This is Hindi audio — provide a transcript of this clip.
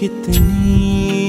कितनी